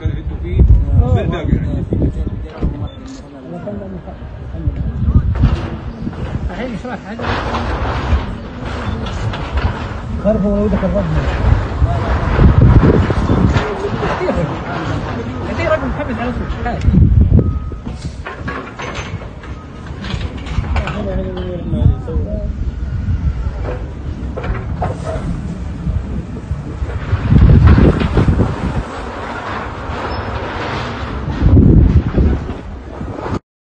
كان أنتوا فيه بالباب يعني يشرح خرف ولودك الرحمة. رقم محمد على اسمه